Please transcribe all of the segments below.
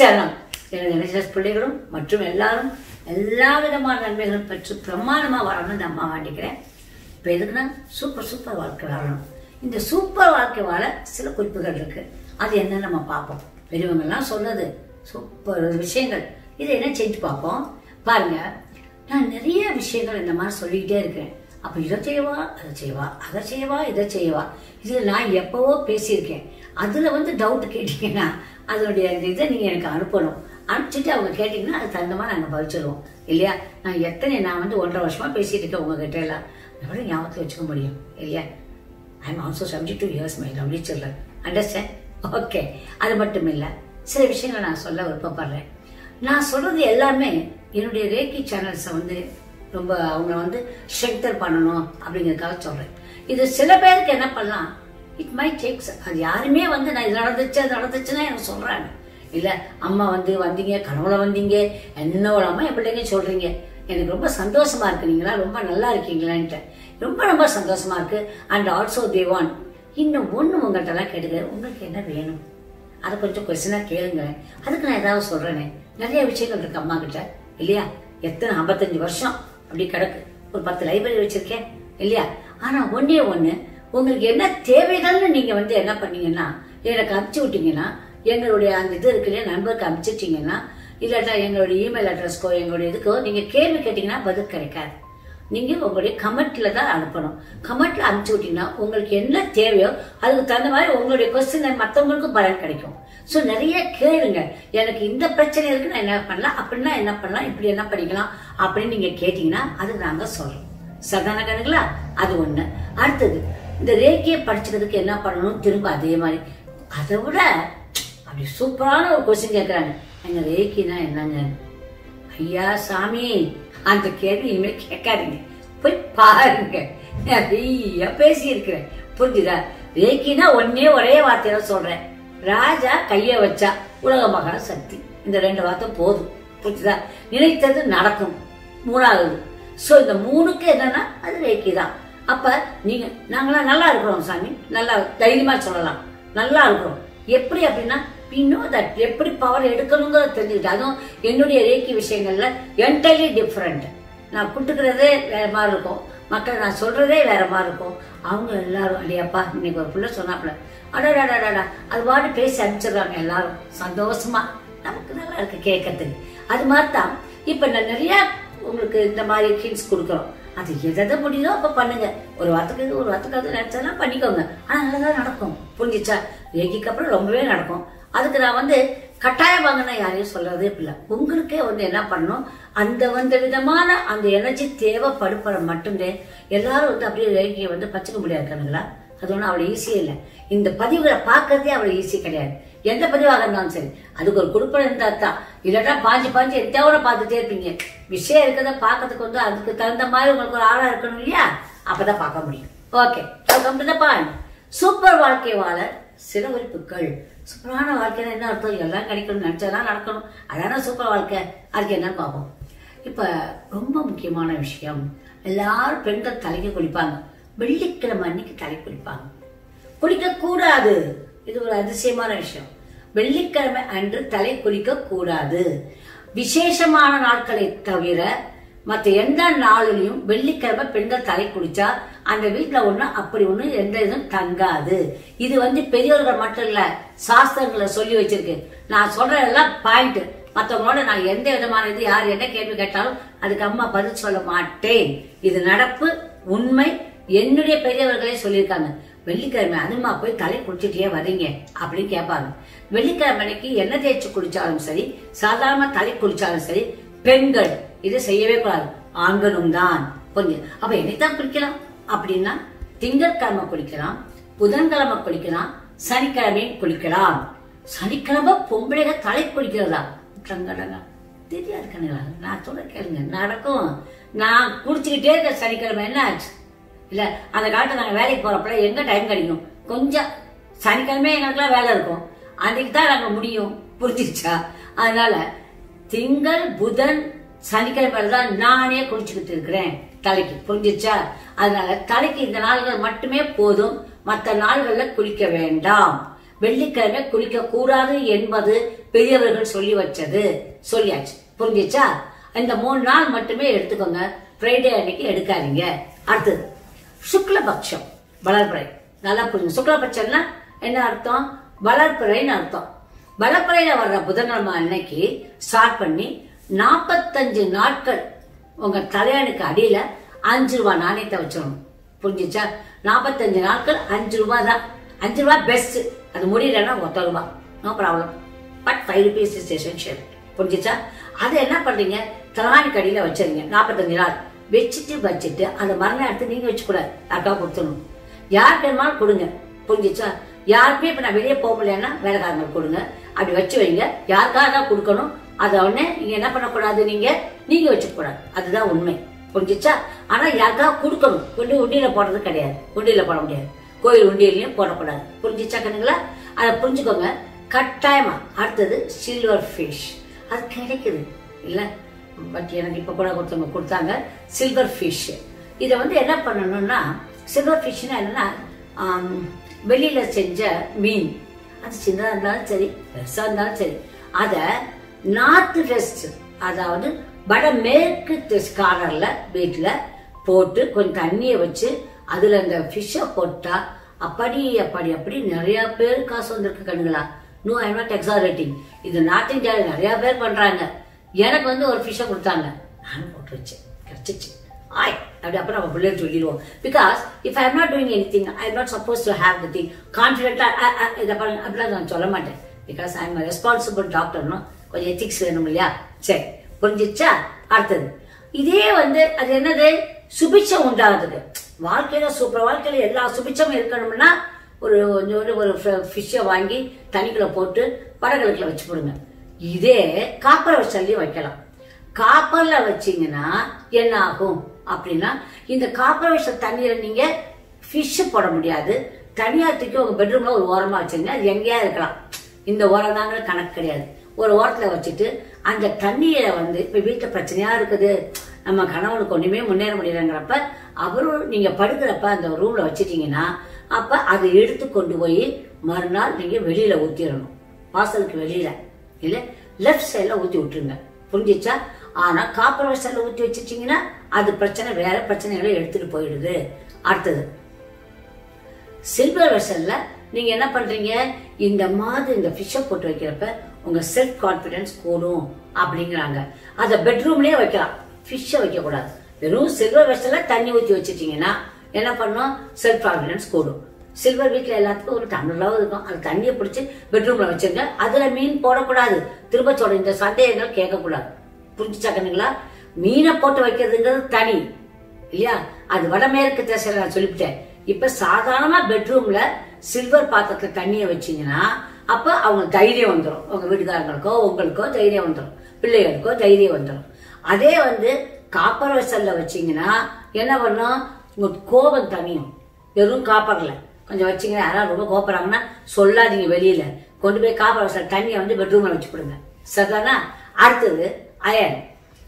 சரணம் எனது NHS பிள்ளைகளும் மற்றும் எல்லாரும் எல்லா விதமான நன்மைகளும் பெற்று பிரமாணமாக வரணும்னு இந்த அம்மா வேண்டிக்கிறேன். இப்போ எதுக்குன்னா சூப்பர் சூப்பர் வாழ்க்கை வாழணும். இந்த சூப்பர் வாழ்க்கை வாழ சில குறிப்புகள் இருக்கு. அது என்ன நம்ம பார்ப்போம். பெரியவங்கெல்லாம் சொன்னது சூப்பர் விஷயங்கள். இதை என்ன செஞ்சு பார்ப்போம்? பாருங்க நான் நிறைய விஷயங்கள் இந்த மாதிரி சொல்லிக்கிட்டே இருக்கிறேன் அப்போ இதை செய்வா அதை செய்வா அதை செய்வா இதை செய்வா இதில் நான் எப்பவோ பேசியிருக்கேன். அதில் வந்து டவுட் கேட்டீங்கன்னா அதனுடைய இதை நீங்கள் எனக்கு அனுப்பணும். அனுப்பிச்சிட்டு அவங்க கேட்டீங்கன்னா அது தகுந்த மாதிரி நாங்கள் பதிச்சிடுவோம் இல்லையா? நான் எத்தனை நான் வந்து ஒன்றரை வருஷமாக பேசிகிட்டு இருக்கேன் உங்ககிட்ட எல்லாம். எவ்வளோ ஞாபகத்தில் வச்சுக்க முடியும். இல்லையா? I am also seventy two years my lovely children understand okay அது மட்டும் இல்லை. சில விஷயங்களை நான் சொல்ல விருப்பப்படுறேன். நான் சொல்கிறது எல்லாமே என்னுடைய ரேக்கி சேனல்ஸை வந்து ரொம்ப அவங்க வந்து ஸ்ட்ரெங்தர் பண்ணணும் அப்படிங்கிறதுக்காக சொல்கிறேன் இது சில பேருக்கு என்ன பண்ணலாம்? இட் மை டேக்ஸ் அது யாருமே வந்து நான் இது நடந்துச்சு அது நடந்துச்சுன்னா எனக்கு சொல்றாங்க. இல்ல அம்மா வந்து வந்தீங்க கனவுல வந்தீங்க என்னோட அம்மா என் பிள்ளைங்க சொல்றீங்க. எனக்கு ரொம்ப சந்தோஷமா இருக்கிறீங்களா ரொம்ப நல்லா இருக்கீங்களான்ட்டு ரொம்ப ரொம்ப சந்தோஷமா இருக்கு. அண்ட் ஆல்சோ தேவான் இன்னும் ஒண்ணு உங்கள்கிட்ட எல்லாம் கேட்டுக்கிறேன். உங்களுக்கு என்ன வேணும்? அதை கொஞ்சம் கொஸ்டினா கேளுங்க அதுக்கு நான் ஏதாவது சொல்றேனே. நிறைய விஷயங்கள் இருக்கு அம்மா கிட்ட. இல்லையா? எத்தனை ஐம்பத்தஞ்சு வருஷம் அப்படி கிடக்கு. ஒரு பத்து லைப்ரரி வச்சிருக்கேன். இல்லையா? ஆனா ஒன்னே ஒன்று உங்களுக்கு என்ன தேவைகள்னு நீங்க வந்து என்ன பண்ணீங்கன்னா எனக்கு அனுப்பிச்சு விட்டீங்கன்னா எங்களுடைய அந்த இது இருக்கு நண்பருக்கு அனுப்பிச்சிட்டீங்கன்னா இல்லாட்டா எங்களுடைய இமெயில் அட்ரஸ்க்கோ எங்களுடைய இதுக்கோ நீங்க கேள்வி கேட்டீங்கன்னா பதில் கிடைக்காது. நீங்க உங்களுடைய கமெண்ட்ல தான் அனுப்பணும். கமெண்ட்ல அனுப்பிச்சு விட்டீங்கன்னா உங்களுக்கு என்ன தேவையோ அதுக்கு தகுந்த மாதிரி உங்களுடைய கொஸ்டின் மற்றவங்களுக்கும் பலன் கிடைக்கும். ஸோ நிறைய கேளுங்க. எனக்கு இந்த பிரச்சனை இருக்கு நான் என்ன பண்ணலாம் அப்படின்னா என்ன பண்ணலாம் இப்படி என்ன பண்ணிக்கலாம் அப்படின்னு நீங்க கேட்டீங்கன்னா அது நாங்க சொல்றோம். சதான கணக்குங்களா அது ஒண்ணு. அடுத்தது இந்த ரேக்கியை படிச்சுக்கிறதுக்கு என்ன பண்ணணும்? திரும்ப அதே மாதிரி. அதை விட அப்படி சூப்பரான ஒரு கொஸ்டின் கேட்கறாங்க எங்க ரேக்கினா என்னங்க? ஐயா சாமி அந்த கேள்வி இனிமே கேட்காதீங்க. போய் பாருங்க. நிறைய பேசி இருக்கிறேன் புரிஞ்சுதா? ரேக்கினா ஒன்னே ஒரே வார்த்தையில சொல்றேன். ராஜா கைய வச்சா உலக மகா சக்தி. இந்த ரெண்டு வார்த்தை போதும். புரிஞ்சுதா? நினைத்தது நடக்கும். மூணாவது. சோ இந்த மூணுக்கு என்னன்னா அது ரேக்கி தான் அப்ப நீங்க நாங்களாம் நல்லா இருக்கிறோம் சாமி. நல்லா தைரியமா சொல்லலாம். நல்லா இருக்கிறோம். எப்படி அப்படின்னா இன்னும் தட் எப்படி பவர் எடுக்கணுங்கிறத தெரிஞ்சுக்கிட்டு அதுவும் என்னுடைய ரேக்கி விஷயங்கள்ல என்டையர்லி டிஃப்ரெண்ட் நான் கொடுத்துக்கிறதே வேற மாதிரி இருக்கும். மக்கள் நான் சொல்றதே வேற மாதிரி இருக்கும். அவங்க எல்லாரும் அடியாப்பா இன்னைக்கு ஒரு பிள்ளை சொன்னாப்புல. அடடாடாடா அது பாட்டு பேசி அனுப்பிச்சிடுறாங்க எல்லாரும். சந்தோஷமா. நமக்கு நல்லா இருக்கு கேட்கறதுக்கு. அது மாதிரி தான். இப்ப நான் நிறைய உங்களுக்கு இந்த மாதிரி ஹிண்ட்ஸ் கொடுக்குறோம். அது எதை முடியுதோ அப்ப பண்ணுங்க. ஒரு வாரத்துக்கு ஒரு வாரத்துக்கு அது நினைச்சதெல்லாம் பண்ணிக்கோங்க. ஆனா தான் நடக்கும். புரிஞ்சிச்சா? ஏகிக்கு அப்புறம் ரொம்பவே நடக்கும். அதுக்கு நான் வந்து கட்டாயம் வாங்கினா யாரையும் சொல்றதே இல்லை. உங்களுக்கே வந்து என்ன பண்ணணும்? அந்த வந்த விதமான அந்த எனர்ஜி தேவைப்படுப்பட மட்டுமே எல்லாரும் வந்து அப்படியே ரேகியை வந்து பச்சுக்க முடியாது இருக்கானுங்களா அது ஒன்றும் அவ்வளோ ஈஸியே இல்லை. இந்த பதிவுகளை பார்க்கறதே அவ்வளோ ஈஸி கிடையாது. எந்த பதிவாக இருந்தாலும் சரி. அதுக்கு ஒரு குறிப்பிட இருந்தா தான் இல்லாட்டா பாஞ்சு பாஞ்சு எத்தவரை பார்த்துட்டே இருப்பீங்க. விஷயம் இருக்கிறத பார்க்கறதுக்கு வந்து அதுக்கு தகுந்த மாதிரி உங்களுக்கு ஒரு ஆளா இருக்கணும் இல்லையா? அப்பதான் பார்க்க முடியும். Okay welcome to the point super வாழ்க்கை வாழ சில குறிப்புகள் சூப்பரான வாழ்க்கையில என்ன அர்த்தம்? எல்லாம் கிடைக்கணும் நினைச்சதெல்லாம் நடக்கணும். அதான சூப்பர் வாழ்க்கை? அதுக்கு என்னன்னு பார்ப்போம். இப்ப ரொம்ப முக்கியமான விஷயம். எல்லாரும் பெண்கள் தலைக்கு குளிப்பாங்க. வெள்ளிக்கிழமை அன்னைக்கு தலை குளிப்பாங்க. குளிக்க கூடாது இது ஒரு அதிசயமான விஷயம். வெள்ளிக்கிழமை அன்று தலை குளிக்க கூடாது. விசேஷமான நாட்களை தவிர மற்ற எந்த நாளிலையும் வெள்ளிக்கிழமை பெண்கள் தலை குளிச்சா அந்த வீட்டுல ஒண்ணு அப்படி ஒண்ணு எந்த இதுவும் தங்காது. இது வந்து பெரியவர்கள் மட்டும் இல்ல சாஸ்திரங்களை சொல்லி வச்சிருக்கு நான் சொல்றதெல்லாம் பாயிண்ட். மத்தவங்களோட நான் எந்த விதமான இது யார் என்ன கேள்வி கேட்டாலும் அதுக்கு அம்மா பதில் சொல்ல மாட்டேன். இது நடப்பு உண்மை என்னுடைய பெரியவர்களே சொல்லியிருக்காங்க. வெள்ளிக்கிழமை அதுமா போய் தலை குளிச்சுட்டே வர்றீங்க அப்படின்னு கேட்பாங்க. வெள்ளிக்கிழமை அன்னைக்கு எண்ணெய் தேய்ச்சி குளிச்சாலும் சரி சாதாரண தலை குளிச்சாலும் சரி பெண்கள் இதை செய்யவே கூடாது. ஆண்களும் தான். கொஞ்சம் அப்ப என்னைத்தான் குளிக்கலாம்? அப்படின்னா திங்கட்கிழமை குளிக்கலாம் புதன்கிழமை குளிக்கலாம் சனிக்கிழமையும் குளிக்கலாம். சனிக்கிழமை பொம்பளைங்க தலை குளிக்கிறதா? டங்கடங்க தெரியாது கண்ணுங்களா நான் சொல்ல கேளுங்க. நடக்கும். நான் குடிச்சுக்கிட்டே இருக்க சனிக்கிழமை என்ன ஆச்சு இல்ல அந்த காலத்துல நாங்க வேலைக்கு போறப்பல எங்க டைம் கிடைக்கும்? கொஞ்சம் சனிக்கிழமை எங்களுக்குலாம் வேலை இருக்கும். அன்னைக்கு தான் நாங்க முடியும். புரிஞ்சிருச்சா? அதனால திங்கள் புதன் சனிக்கிழமை தான் நானே குளிச்சுக்கிட்டு இருக்கிறேன். தலைக்கு. புரிஞ்சிச்சா அதனால தலைக்கு இந்த நாள்கள் மட்டுமே போதும். மற்ற நாள்கள்ல குளிக்க வேண்டாம். வெள்ளிக்கிழமை குளிக்க கூடாது என்பது பெரியவர்கள் சொல்லி வச்சது. சொல்லியாச்சு. புரிஞ்சிச்சா இந்த மூணு நாள் மட்டுமே எடுத்துக்கோங்க. ஃப்ரைடே அன்னைக்கு எடுக்காதீங்க. அடுத்தது. சுக்லபக்ஷம் வளர்பிறை. நல்லா புரிஞ்சு சுக்லபட்சம்னா என்ன அர்த்தம்? வளர்பிறைன்னு அர்த்தம். வளர்பிறையில வர்ற புதன்கிழமை அன்னைக்கு ஸ்டார்ட் பண்ணி நாற்பத்தஞ்சு நாட்கள் உங்க தலையணுக்கு அடியில அஞ்சு ரூபாய் நாணயத்தை வச்சிடணும். புரிஞ்சுச்சா? நாற்பத்தஞ்சு நாட்கள் அஞ்சு ரூபாய் தான். அஞ்சு ரூபாய் பெஸ்ட் அது முடியலன்னா ஒத்த ரூபாய் no problem but five rupees is essential புரிஞ்சுச்சா? அதை என்ன பண்றீங்க? தலைவாணிக்கு அடியில வச்சிருங்க நாற்பத்தஞ்சு நாள். வச்சுட்டு வச்சுட்டு அந்த மறுநாள் எடுத்து நீங்க வச்சுக்கூடாது. அக்கா கொடுத்துடணும். யாருக்கு வேணுமாலும் கொடுங்க. புரிஞ்சுச்சா யாருக்குமே இப்ப நான் வெளியே போக முடியலன்னா வேலைக்காரங்களுக்கு கொடுங்க. அப்படி வச்சு வைங்க. யாருக்காக தான் கொடுக்கணும்? அதை உடனே நீங்க என்ன பண்ணக்கூடாது நீங்க? நீங்க வச்சுக்கூடாது அதுதான் உண்மை. புரிஞ்சுச்சா ஆனா யாருக்கா கொடுக்கணும்? கொண்டு உண்டியில போடுறது கிடையாது. உண்டியில போட முடியாது. கோயில் உண்டியிலையும் போடக்கூடாது. புரிஞ்சிச்சா கண்ணுங்களா? அதை புரிஞ்சுக்கோங்க. கட்டாயமா. அடுத்தது சில்வர் ஃபிஷ் அது கிடைக்குது. இல்ல? பட் எனக்கு இப்போ கூட கொடுத்தவங்க கொடுத்தாங்க சில்வர் ஃபிஷ் இதை வந்து என்ன பண்ணணும்னா சில்வர் ஃபிஷ்னா என்னன்னா வெளியில் வெளியில செஞ்ச மீன். அது சின்னதாக இருந்தாலும் சரி பெருசாக இருந்தாலும் சரி. அதை நார்த் வெஸ்ட் அதாவது வடமேற்கு காரரில் வீட்டில் போட்டு கொஞ்சம் தண்ணியை வச்சு அதில் அந்த ஃபிஷ்ஷை போட்டால் அப்படி அப்படி அப்படி நிறைய பேர் காசு வந்திருக்கு கண்ணுங்களா? நோ ஐ நாட் எக்ஸாரேட்டிங் இது நார்த் இந்தியாவில் நிறையா பேர் பண்ணுறாங்க எனக்கு வந்து ஒரு ஃபிஷ்ஷை கொடுத்தாங்க. நானும் போட்டு வச்சேன். கிடச்சிச்சு. ஆய் அப்படி அப்புறம் நம்ம பிள்ளைகள் சொல்லிடுவோம். Because if I am not doing any thing I not suppose to have the thing கான்ஃபிடென்ட்டாக இதை பாருங்க அப்படிலாம் நான் சொல்ல மாட்டேன். பிகாஸ் ஐ எம் ரெஸ்பான்சிபிள் டாக்டர்னும் கொஞ்சம் எத்திக்ஸ் வேணும் இல்லையா? சரி புரிஞ்சிச்சா? அடுத்தது. இதே வந்து அது என்னது? சுபிச்சம் உண்டாகுது. வாழ்க்கையில சூப்பர் வாழ்க்கையில எல்லா சுபிச்சமும் இருக்கணும்னா ஒரு கொஞ்சோண்டு ஒரு ஃபிஷ்ஷை வாங்கி தண்ணிக்குள்ள போட்டு படகுகளுக்குள்ள வச்சு போடுங்க. இதே காப்பரை வச்சல்லையும் வைக்கலாம். காப்பர்ல வச்சீங்கன்னா என்ன ஆகும் அப்படின்னா இந்த காப்பர் விஷ தண்ணியில நீங்க ஃபிஷ் போட முடியாது. தனியா தூக்கி உங்க பெட்ரூம்ல ஒரு ஓரமா வச்சிருங்க அது எங்கேயா இருக்கலாம். இந்த ஓரம் தாங்கிற கணக்கு கிடையாது. ஒரு ஓரத்துல வச்சுட்டு அந்த தண்ணியில வந்து இப்ப வீட்டுல பிரச்சனையா இருக்குது. நம்ம கணவனுக்கு ஒண்ணுமே முன்னேற முடியலங்கிறப்ப அவரும் நீங்க படுக்கிறப்ப அந்த ரூம்ல வச்சிட்டீங்கன்னா அப்ப அதை எடுத்து கொண்டு போய் மறுநாள் நீங்க வெளியில ஊத்திடணும் வாசலுக்கு வெளியில. இல்ல லெஃப்ட் சைடில் ஊத்தி விட்டுருங்க. புரிஞ்சிச்சா? ஆனா காப்பர் வெசல்ல ஊத்தி வச்சிட்டீங்கன்னா அது பிரச்சனை வேற பிரச்சனைகளை எடுத்துட்டு போயிடுது. அடுத்தது சில்வர் வெசல்ல நீங்க என்ன பண்றீங்க? இந்த மாதிரி இந்த ஃபிஷ்ஷை போட்டு வைக்கிறப்ப உங்க செல்ஃப் கான்பிடன்ஸ் கூடும் அப்படிங்கிறாங்க. அத பெட்ரூம்லயே வைக்கலாம். ஃபிஷ்ஷை வைக்க கூடாது வெறும் சில்வர் வெசல்ல தண்ணி ஊத்தி வச்சிட்டீங்கன்னா என்ன பண்ணும்? செல்ஃப் கான்பிடன்ஸ் கூடும். சில்வர் வீட்டில் எல்லாத்துக்கும் ஒரு டம்ளராவது இருக்கும். அது தண்ணியை பிடிச்சி பெட்ரூம்ல வச்சிருங்க. அதுல மீன் போடக்கூடாது. திரும்ப சொல்ற இந்த சந்தேகங்கள் கேட்கக்கூடாது. புரிஞ்சுச்சா கண்ணுங்களா? மீனை போட்டு வைக்கிறதுங்கிறது தனி. இல்லையா? அது வடமேற்கு திசையில நான் சொல்லிவிட்டேன். இப்ப சாதாரணமா பெட்ரூம்ல சில்வர் பாத்திரத்துல தண்ணியை வச்சீங்கன்னா அப்ப அவங்க தைரியம் வந்துடும் உங்க வீட்டுக்காரங்களுக்கோ உங்களுக்கோ தைரியம் வந்துடும் பிள்ளைகளுக்கோ தைரியம் வந்துடும் அதே வந்து காப்பர் வெசல்ல வச்சீங்கன்னா என்ன பண்ணும்? உங்க கோபம் தனியும் வெறும் காப்பர்ல. கொஞ்சம் வச்சுங்க யாராவது ரொம்ப கோப்பறாங்கன்னா சொல்லாதீங்க வெளியில. கொண்டு போய் காப்பர் வெசல் தண்ணியை வந்து பெட்ரூம்ல வச்சு கொடுங்க. சரிதானா? அடுத்தது அயன்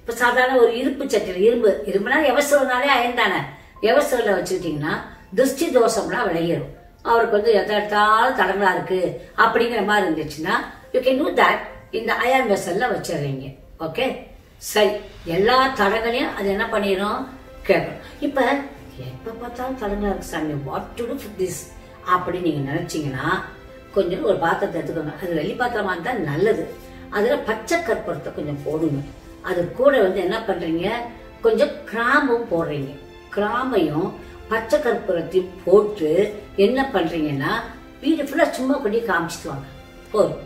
இப்போ சாதாரண ஒரு இருப்பு சட்டியில் இரும்பு இரும்புனா எவசரம்னாலே அயன் தானே. எவசரில் வச்சுக்கிட்டீங்கன்னா திருஷ்டி தோஷம்லாம் விளையிடும் அவருக்கு வந்து எதை எடுத்தாலும் தடங்களா இருக்கு அப்படிங்கிற மாதிரி இருந்துச்சுன்னா யூ கேன் டூ தட் இந்த அயன் வெசல்ல வச்சிடுறீங்க. ஓகே சரி. எல்லா தடங்களையும் அது என்ன பண்ணிடும் கேட்கும். இப்போ எப்ப பார்த்தாலும் தடங்களா இருக்கு சாமி வாட் டு டு திஸ் அப்படி நீங்க நினைச்சீங்கன்னா கொஞ்சம் ஒரு பாத்திரத்தை எடுத்துக்கோங்க. அது வெள்ளி பாத்திரமா இருந்தா நல்லது. அதுல பச்சை கற்பூரத்தை கொஞ்சம் போடுங்க. அது கூட வந்து என்ன பண்றீங்க? கொஞ்சம் கிராம்பும் போடுறீங்க. கிராம்பையும் பச்சை கற்பூரத்தையும் போட்டு என்ன பண்றீங்கன்னா வீடு ஃபுல்லா சும்மா கொண்டு காமிச்சிட்டு வாங்க. போதும்.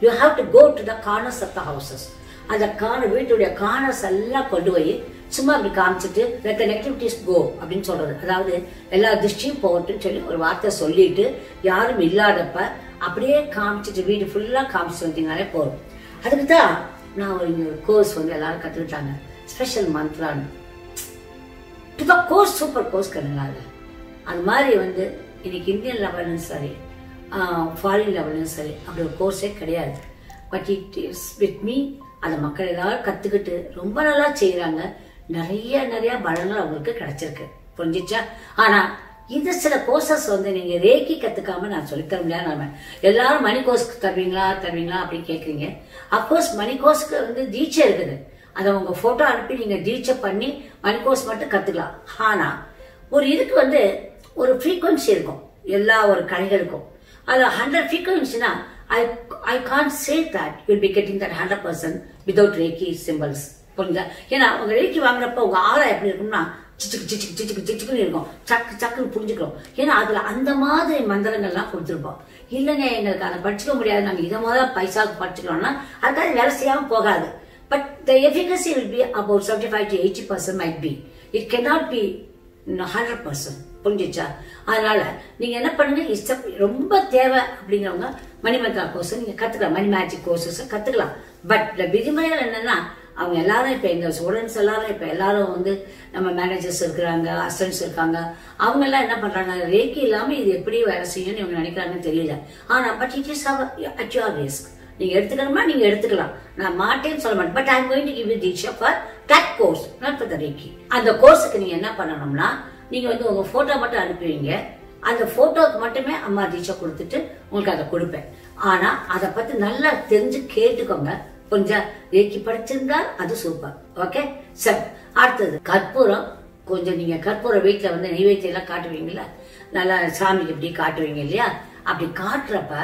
You have to go to the corners of the houses அந்த கார்னர் வீட்டுடைய கார்னர்ஸ் எல்லாம் கொண்டு போய் சும்மா அப்படி காமிச்சிட்டு லெட் நெகட்டிவிட்டிஸ் கோ அப்படின்னு சொல்றது. அதாவது எல்லா திருஷ்டியும் போகட்டும்னு சொல்லி ஒரு வார்த்தை சொல்லிட்டு யாரும் இல்லாதப்ப அப்படியே காமிச்சிட்டு வீடு ஃபுல்லா காமிச்சிட்டு வந்தீங்கனாலே போதும். அதுக்கு தான் நான் ஒரு இங்க ஒரு கோர்ஸ் வந்து எல்லாரும் கத்துக்கிட்டாங்க. ஸ்பெஷல் மந்த்ரான்னு டு கோர்ஸ் சூப்பர் கோர்ஸ் கண்ணுங்க அது மாதிரி வந்து இன்னைக்கு இந்தியன் லெவலும் சரி ஃபாரின் லெவலும் சரி அப்படி ஒரு கோர்ஸே கிடையாது. But it is with me அதை மக்கள் எல்லாரும் கத்துக்கிட்டு ரொம்ப நல்லா செய்யறாங்க நிறைய நிறைய பலன்கள் அவங்களுக்கு கிடைச்சிருக்கு. புரிஞ்சிச்சா? ஆனா இந்த சில கோர்சஸ் வந்து நீங்க ரேக்கி கத்துக்காம நான் சொல்லித்தர முடியாது நம்ம எல்லாரும் மணி கோர்ஸ்க்கு தருவீங்களா தருவீங்களா அப்படின்னு கேக்குறீங்க. அப்கோர்ஸ் மணி கோர்ஸ்க்கு வந்து தீட்சை இருக்குது. அதை உங்க போட்டோ அனுப்பி நீங்க தீட்சை பண்ணி மணி கோர்ஸ் மட்டும் கத்துக்கலாம். ஆனா ஒரு இதுக்கு வந்து ஒரு ஃப்ரீக்வன்சி இருக்கும். எல்லா ஒரு கலைகளுக்கும். அது ஹண்ட்ரட் ஃப்ரீக்வன்சினா I I can't say that you'll be getting that hundred percent without reiki symbols. புரிஞ்சுங்க ஏன்னா உங்க ரேக்கி வாங்குறப்ப உங்க ஆரா எப்படி இருக்கும்னா சிச்சுக்கு சிச்சுக்கு சிச்சுக்கு சிச்சுக்குன்னு இருக்கும். சக்கு சக்குன்னு புரிஞ்சுக்கிறோம். ஏன்னா அதுல அந்த மாதிரி மந்திரங்கள்லாம் கொடுத்துருப்போம். இல்லைங்க எங்களுக்கு அதை படிச்சுக்க முடியாது. நாங்க இதை முதல்ல பைசாவுக்கு படிச்சுக்கிறோம்னா அதுக்காக வேலை செய்யாம போகாது. But the efficacy will be about seventy five to eighty percent might be it cannot be hundred percent புரிஞ்சிச்சா? அதனால நீங்க என்ன பண்ணுங்க இஷ்டம் ரொம்ப தேவை அப்படிங்கிறவங்க மணிமந்திரா கோர்ஸ் நீங்க கத்துக்கலாம். மணி மேஜிக் கோர்சஸ் கத்துக்கலாம். பட் இந்த விதிமுறைகள் என்னன்னா அவங்க எல்லாரும் இப்ப எங்க ஸ்டூடெண்ட்ஸ் எல்லாரும் இப்ப எல்லாரும் வந்து நம்ம மேனேஜர்ஸ் இருக்கிறாங்க அசிஸ்டன்ட்ஸ் இருக்காங்க. அவங்க எல்லாம் என்ன பண்றாங்க ரேக்கி இல்லாம இது எப்படி வேலை செய்யும்னு இவங்க நினைக்கிறாங்கன்னு தெரியல. ஆனா but it is at your risk நீங்க எடுத்துக்கணுமா நீங்க எடுத்துக்கலாம். நான் மாட்டேன்னு சொல்ல மாட்டேன். But I'm going to give you deeksha for that course not for the reiki அந்த கோர்ஸுக்கு நீங்க என்ன பண்ணணும்னா நீங்கள் வந்து உங்கள் ஃபோட்டோ மட்டும் அனுப்புவீங்க. அந்த ஃபோட்டோவுக்கு மட்டுமே அம்மா தீட்சா கொடுத்துட்டு உங்களுக்கு அதை கொடுப்பேன். ஆனால் அதை பற்றி நல்லா தெரிஞ்சு கேட்டுக்கோங்க. கொஞ்சம் ரேக்கி படிச்சிருந்தா அது சூப்பர் ஓகே சரி அடுத்தது. கற்பூரம். கொஞ்சம் நீங்கள் கற்பூரம் வீட்டில் வந்து நெய்வேத்தியம் எல்லாம் காட்டுவீங்கல்ல? நல்லா சாமிக்கு இப்படி காட்டுவீங்க இல்லையா? அப்படி காட்டுறப்ப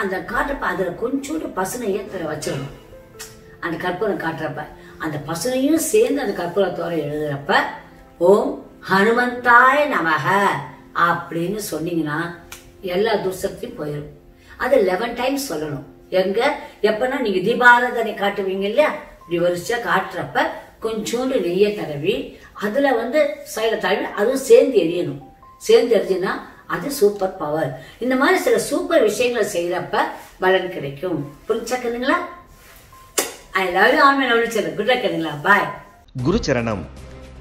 அந்த காட்டுறப்ப அதில் கொஞ்சோண்டு பசுனையை வச்சிடணும் அந்த கற்பூரம் காட்டுறப்ப. அந்த பசுனையும் சேர்ந்து அந்த கற்பூரத்தோட எழுதுறப்ப ஓம் ஹனுமந்தாய நமக அப்படின்னு சொன்னீங்கன்னா எல்லா துர்சக்தியும் போயிடும் அது லெவன் டைம் சொல்லணும். எங்க? எப்பன்னா நீங்க தீபாராதனை காட்டுவீங்க இல்லையா? இப்படி வரிசையா காட்டுறப்ப கொஞ்சோண்டு நெய்யை தடவி அதுல வந்து சைல தடவி அதுவும் சேர்ந்து எரியணும். சேர்ந்து எரிஞ்சுன்னா அது சூப்பர் பவர் இந்த மாதிரி சில சூப்பர் விஷயங்களை செய்யறப்ப பலன் கிடைக்கும். புரிஞ்சாக்குதுங்களா I love you on my love good luck bye குரு சரணம்.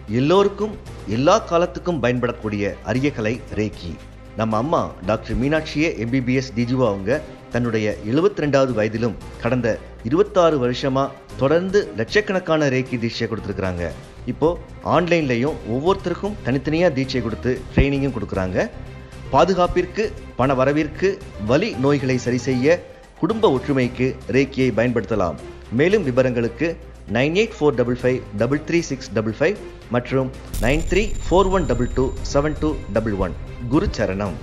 எல்லோருக்கும் எல்லா காலத்துக்கும் பயன்படக்கூடிய அரிய கலை ரேக்கி நம்ம அம்மா டாக்டர் மீனாட்சியே எம்பிபிஎஸ் டிஜிஓ அவங்க தன்னுடைய எழுபத்தி ரெண்டாவது வயதிலும் கடந்த இருபத்தாறு வருஷமா தொடர்ந்து லட்சக்கணக்கான ரேக்கி தீட்சை கொடுத்துருக்குறாங்க. இப்போ ஆன்லைன்லையும் ஒவ்வொருத்தருக்கும் தனித்தனியா தீட்சை கொடுத்து ட்ரைனிங்கும் கொடுக்குறாங்க. பாதுகாப்பிற்கு பண வரவிற்கு வலி நோய்களை சரி செய்ய குடும்ப ஒற்றுமைக்கு ரேக்கியை பயன்படுத்தலாம். மேலும் விவரங்களுக்கு nine eight four double five double three six double five மற்றும் nine three four one double two seven two double one. குரு சரணம்